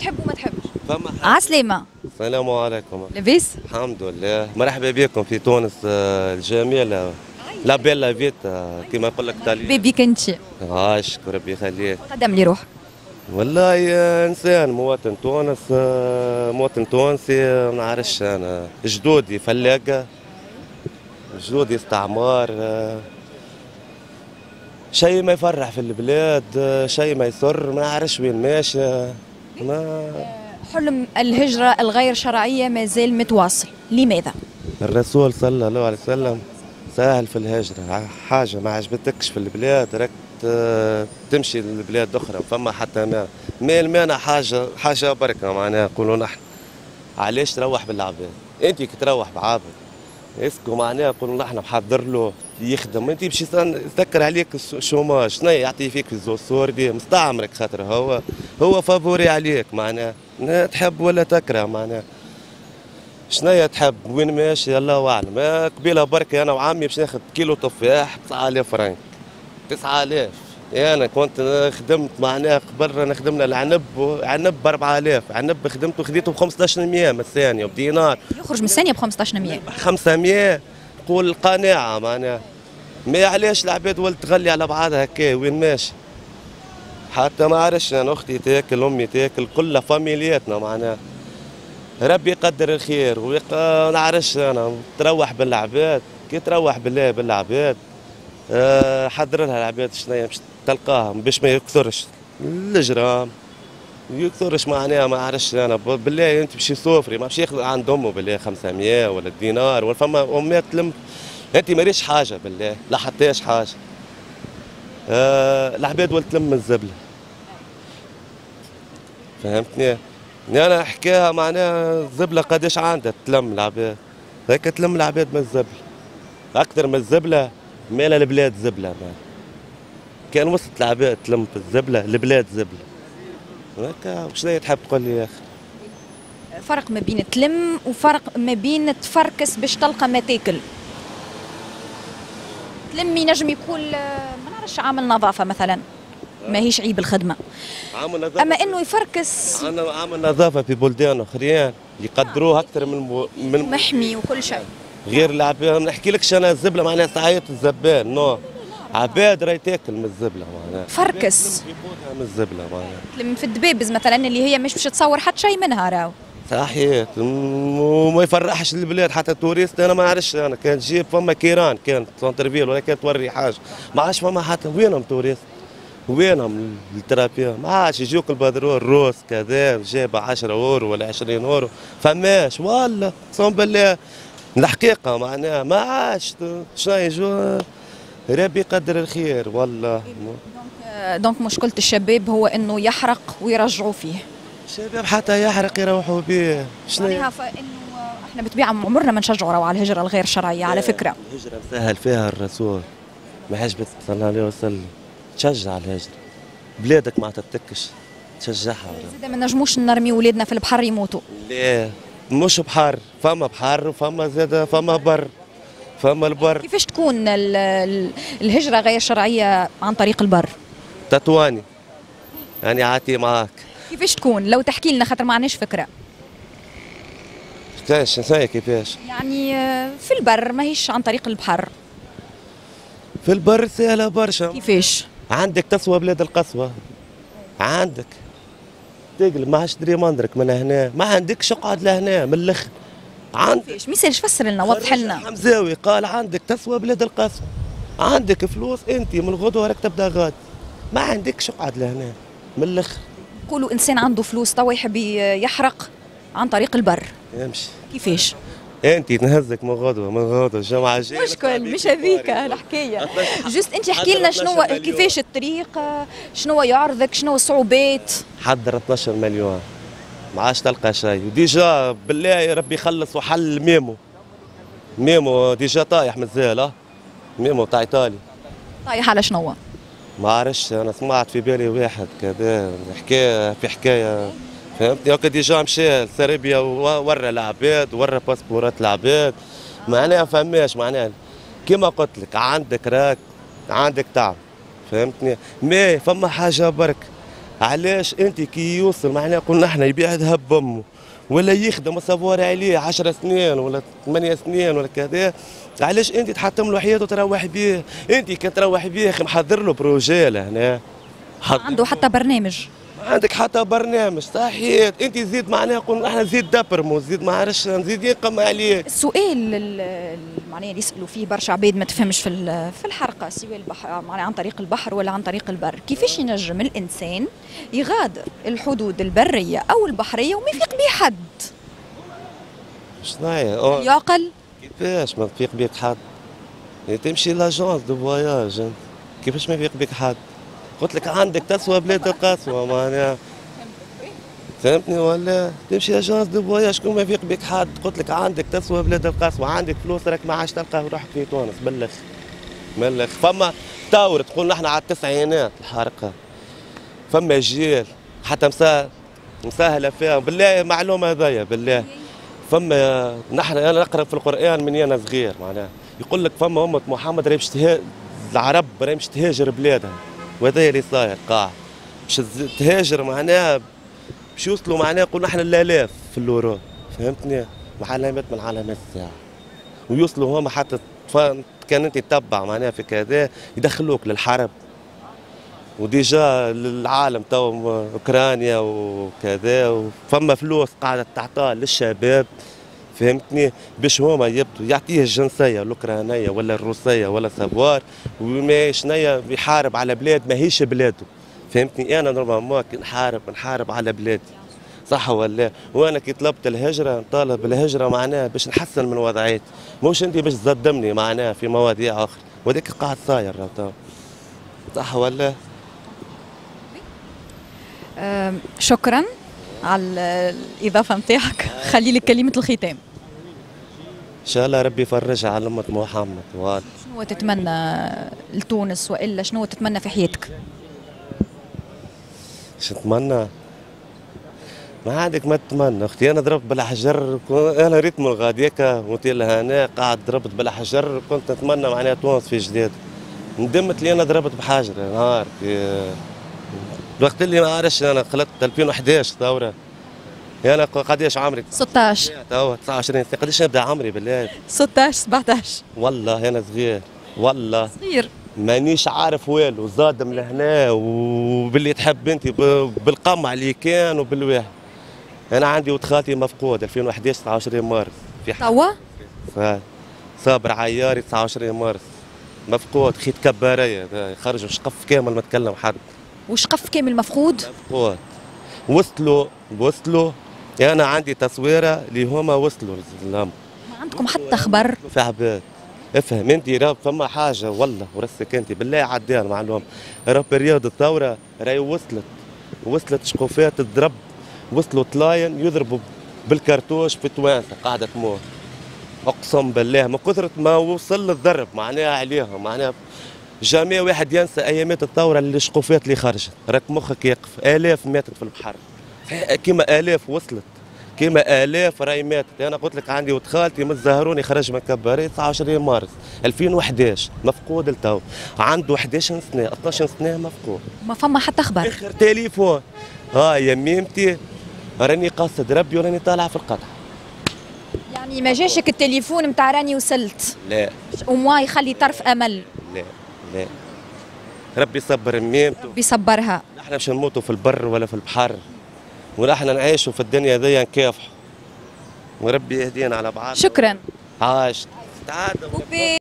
تحب وما تحبش فما عسلامة. السلام عليكم. لاباس. الحمد لله. مرحبا بكم في تونس آه، الجميلة لا بيلا فيتا كما يقول لك تالي. بيبيك انت عاشك ربي يخليك. قدم لي روح والله آه، إنسان مواطن تونس آه، مواطن تونسي آه، ما نعرفش أنا. جدودي فلاقة. جدودي استعمار آه، شيء ما يفرح في البلاد شيء ما يسر ما نعرفش وين ماشي. ما حلم الهجرة الغير شرعية ما زال متواصل. لماذا؟ الرسول صلى الله عليه وسلم سهل في الهجرة. حاجة ما عجبتكش في البلاد راك تمشي لبلاد أخرى فما حتى ما. ما المانع حاجة حاجة بركة معناها نقولوا نحن. علاش تروح بالعباد؟ أنت كي تروح بعبد. اسكو معناها نقولوا نحن محضر له يخدم. انت باش يسكر عليك الشوماج شنو يعطي فيك في الزو السوري مستعمرك خاطر هو هو فافوري عليك معناها. تحب ولا تكره معناها. شنيا تحب؟ وين ماشي؟ الله أعلم. قبيله بركة أنا وعمي باش ناخذ كيلو تفاح ب 9000 فرنك. 9000 أنا كنت خدمت معناها قبل رانا خدمنا العنب عنب ب 4000 عنب خدمته خديته ب 1500 من الثانية بدينار. يخرج من الثانية ب 1500 500 قول القناعة معناها. ما علاش العباد ولد تغلي على بعضها هكا؟ وين ماشي؟ حتى ما عرفش أنا أختي تاكل أمي تاكل كلها فاميلياتنا معناها. ربي يقدر الخير ويق... نعرفش أنا تروح بالعباد. كي تروح بالله بالعباد. حضر لها العباد شنو باش تلقاهم باش ما يكثرش. الجرام يكثرش معناها ما عرفش أنا بالله أنت باش يسوفري ما باش ياخذ عند أمه بالله 500 ولا دينار ولا فما امات تلم. أنت ماريش حاجة بالله لا حتىش حاجة. آه العباد ولت تلم الزبلة. فهمتني؟ أنا حكاها معناها الزبلة قداش عندها تلم العباد. هيك تلم العباد من الزبلة. أكثر من الزبلة مالا البلاد زبلة. كان وصلت العباد تلم في الزبلة البلاد زبلة. هكا وشنو تحب تقول لي يا أخي؟ فرق ما بين تلم وفرق ما بين تفركس باش تلقى ما تاكل. تلم ينجم يكون آه، ما نعرفش عامل نظافة مثلا. ماهيش عيب الخدمة. عامل نظافه أما إنه يفركس عندنا عامل نظافه في بلدان أخرين يقدروها أكثر من من محمي وكل شيء. غير العباد ما نحكي لكش أنا الزبلة معناها سعيت الزبان نو. عباد راهي تاكل من الزبلة معناها. فركس. من الزبلة معناها. تلم في الدبابز مثلا اللي هي مش باش تصور حتى شيء منها راهو. صحيح وما يفرحش البلاد حتى التوريست أنا ما نعرفش أنا كان تجيب فما كيران كانت سونترفيل ولا كانت توري حاجة. ما عادش فما حتى وينهم توريست؟ وينهم الترابيا ما عادش يجوك البدرول روس كذا جايب 10 أورو ولا 20 أورو. فماش والله قسم بالله. الحقيقة معناها ما عادش شنو يجوا ربي يقدر الخير والله. دونك مشكلة الشباب هو إنه يحرق ويرجعوا فيه. الشباب حتى يحرق يروحوا به شنو؟ معناها فإنه آه، إحنا بالطبيعة عمرنا ما نشجعوا على الهجرة الغير شرعية على فكرة. الهجرة مسهل فيها الرسول. ما حجبت صلى الله عليه وسلم تشجع الهجرة. بلادك ما تتكش تشجعها. زيدا ما نجموش نرمي ولادنا في البحر يموتوا. ليه؟ مش بحر فما بحر وفما زاد فما بر فما البر. كيفاش تكون ال- ال- الهجرة غير شرعية عن طريق البر؟ تطواني يعني عاتي معاك. كيفاش تكون؟ لو تحكي لنا خاطر ما عندناش فكرة. كيفاش؟ كيفاش. يعني آه، في البر ماهيش عن طريق البحر. في البر سهلة برشا. كيفاش؟ عندك تسوى بلاد القسوة. عندك. تقلب ما عادش تدري منظرك من هنا ما عندكش اقعد لهنا من الأخر. عندك. ما يسالش فسر لنا؟ وضح لنا. حمزاوي قال عندك تسوى بلاد القسوة عندك فلوس انت من الغدوة راك تبدأ غادي ما عندكش اقعد لهنا من الأخر. يقولوا إنسان عنده فلوس توا يحب يحرق عن طريق البر. يمشي. كيفاش؟ انت تنهزك من غدوة من غدوة الجمعة جاية مشكل مش هذيك الحكاية. جست انت احكي لنا شنو كيفاش الطريق شنو يعرضك شنو الصعوبات حضر 12 مليون. ما عادش تلقى شيء. وديجا بالله ربي يخلص وحل ميمو. ميمو ديجا طايح مازال آه ميمو تاع ايطالي طايح على شنو؟ ما عرفش أنا سمعت في بالي واحد كذا حكاية في حكاية. فهمتني هكا ديجا مشى لسربيا وورى العباد ورى باسبورات العباد. معناها فماش معناها كيما قلت لك عندك راك عندك تعب فهمتني؟ ما فما حاجة برك. علاش أنت كي يوصل؟ معناها قلنا إحنا يبيع ذهب بامه ولا يخدم صبور عليه 10 سنين ولا 8 سنين ولا كذا. علاش أنت تحطم له حياته تروح بيه؟ أنت كي تروح بيه محضر له بروجي لهنا عنده حتى برنامج. عندك حتى برنامج صحيح انت زيد معناها قلنا إحنا زيد دبرمو زيد ما عرفش نزيد يقم عليه السؤال ال- ال- معناها اللي يسألوا فيه برشا عباد ما تفهمش في في الحرقة سواء البحر معناها عن طريق البحر ولا عن طريق البر. كيفاش ينجم الإنسان يغادر الحدود البرية أو البحرية وما يفيق به حد؟ شناهي آه يعقل كيفاش ما تفيق بيك حد؟ يعني تمشي ل agence de voyage. كيفاش ما يفيق بيك حد؟ قلت لك عندك تسوى بلاد القسوة معناها. فهمتني ولا؟ تمشي l'agence de voyage شكون ما يفيق بيك حد؟ قلت لك عندك تسوى بلاد القسوة عندك فلوس راك ما عادش تلقى روحك في تونس بلغ بلغ فما تاور تقول نحن على التسعينات الحرقة. فما جيل حتى مسا مسهلة فيها بالله معلومة هذايا بالله. فما نحن أنا نقرأ في القرآن من أنا صغير معناها. يقول لك فما أمة محمد راهي العرب راهي تهاجر بلادها. وهذا اللي صاير قاع. باش تهاجر معناها باش يوصلوا معناها يقول نحن الآلاف في الاورو فهمتني؟ وعلامات من علامات الساعة ويوصلوا هما حتى كان أنت تتبع معناها في كذا يدخلوك للحرب. و déjà العالم تو أوكرانيا وكذا وفما فلوس قاعدة تعطى للشباب. فهمتني؟ باش هما يبدوا يعطيه الجنسية الأوكرانية ولا الروسية ولا savoir وما شنيا يحارب على بلاد ماهيش بلاده. فهمتني؟ أنا normalement كي نحارب نحارب على بلادي. صح ولا؟ لا؟ وأنا كي طلبت الهجرة نطالب بالهجرة معناها باش نحسن من وضعيتي. مش انت باش تصدمني معناها في مواضيع أخرى وهذاك قاعد صاير. صح ولا؟ شكرا على الإضافة نتاعك. خلي لك كلمة الختام. إن شاء الله ربي يفرجها على أمة محمد وال شنو تتمنى لتونس وإلا شنو تتمنى في حياتك؟ شو نتمنى ما عندك ما تتمنى أختي أنا ضربت بالحجر أنا ريت من غاديك وتي هنا قاعد ضربت بالحجر كنت نتمنى معناها تونس في جديد. ندمت لي أنا ضربت بحجر نهار في الوقت اللي ما عرفش أنا خلطت 2011 ثورة. أنا قديش عمري 16 توا 29 سنه قديش نبدا عمري بالله 16 17 والله أنا صغير والله. صغير. مانيش عارف والو زاد من هنا وباللي تحب انت بالقمع اللي كان وبالواحد أنا عندي ولد خالتي مفقود 2011 29 مارس في توا صابر عياري 29 مارس مفقود خيط كبارية. خرجوا شقف كامل ما تكلم حد. وشقف كامل مفقود؟ مفقود. وصلوا وصلوا. أنا عندي تصويرة اللي هما وصلوا للامر ما عندكم حتى خبر في عباد افهم انت راه فما حاجة والله ورسك انت بالله عديها معلوم. راه بريود الثورة راهي وصلت. وصلت شقوفات تضرب وصلوا طلاين يضربوا بالكرتوش في توانسة قاعدة تموت. أقسم بالله من كثرة ما وصل الضرب معناها عليهم معناها جميع واحد ينسى أيامات الثورة اللي الشقوفات اللي خرجت. راك مخك يقف آلاف ماتت في البحر. كيما آلاف وصلت. كيما آلاف راهي ماتت أنا قلت لك عندي ولد خالتي من الزهروني خرج من كباري 29 مارس 2011 مفقود التو عنده 11 سنة 12 سنة مفقود. ما فما حتى خبر. آخر تليفون. ها يا ميمتي راني قاصد ربي وراني طالع في القطع. يعني ما جاشك التليفون متاع راني وصلت لا. وموا يخلي طرف أمل. لا لا. ربي يصبر ميمته بيصبرها نحن مش نموتوا في البر ولا في البحر. ونحن نعيشوا في الدنيا ذي نكافحوا وربي يهدينا على بعض. شكرا. عاش. تعال. وبي